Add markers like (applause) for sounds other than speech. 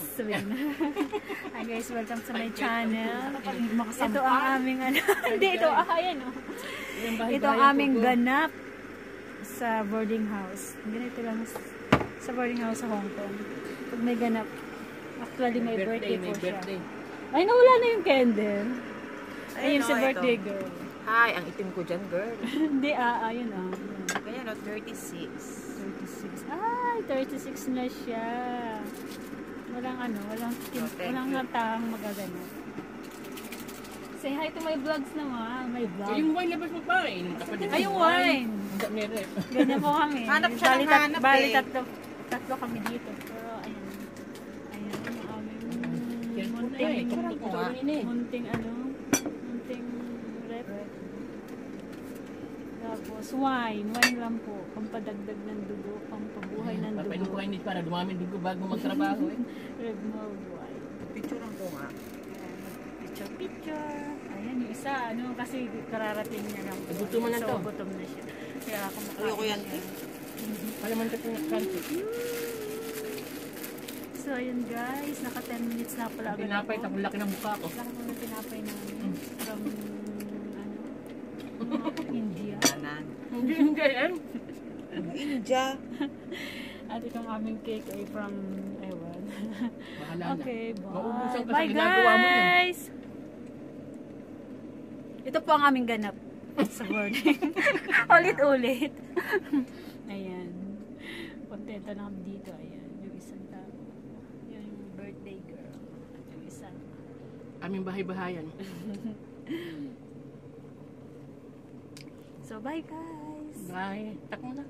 sabihin na. (laughs) Hi guys, welcome to my channel. Ito ang aming ano. Hindi, ito, ah, ayan oh. Yung bahay- Ito ang aming ganap sa boarding house. Ganito lang sa boarding house sa Hong Kong. Pag may ganap, actually may birthday, may po siya. birthday. Ay, nawala na yung candle. Ayun si oh, birthday girl. Hi, ang itim ko dyan, girl. (laughs) Hindi, ah, ayun ah. Kaya no, 36. 36. Ay, 36 na siya. Walang ano, walang, Oh, thank walang you. latang magagano. Say hi to my vlogs naman. My So, vlog. yung wine labas mo pa eh. Ay, yung wine. Rep. Ganyan po kami. (laughs) Hanap siya bali, ng hanap bali eh. tatlo, tatlo kami dito. Pero ayan. Ayan ang aming munting, kanina eh. munting ano, munting rep. Tapos wine, wine lang po. Pampadagdag ng dugo, pampabuhay ng Papainom ko dugo. kayo nito para dumami dugo bago magtrabaho eh. (laughs) Red mold wine. Picturean ko nga. Picture, picture. Ayan, yung isa, ano, kasi kararating niya lang. po. Gutom na so, to. gutom na siya. Kaya kumakain Ayoko yan. Palaman ka itong country. So, ayun guys, naka 10 minutes na pala Pinapay, ako. tapos laki ng mukha ko. Laki mo na tinapay namin Mm. from, ano, (laughs) Kanan. Hindi, hindi eh. India. (laughs) At itong aming cake ay from, ewan. Bahala na. Okay, Maubusan bye. Bye yan. guys! Ito po ang aming ganap sa boarding. (laughs) Ulit-ulit. Ayan. Kontenta na kami dito. Ayan. Yung isang tao. Yun yung birthday girl. At yung isang Aming bahay-bahayan. (laughs) So, bye guys! Bye. Tak mo na.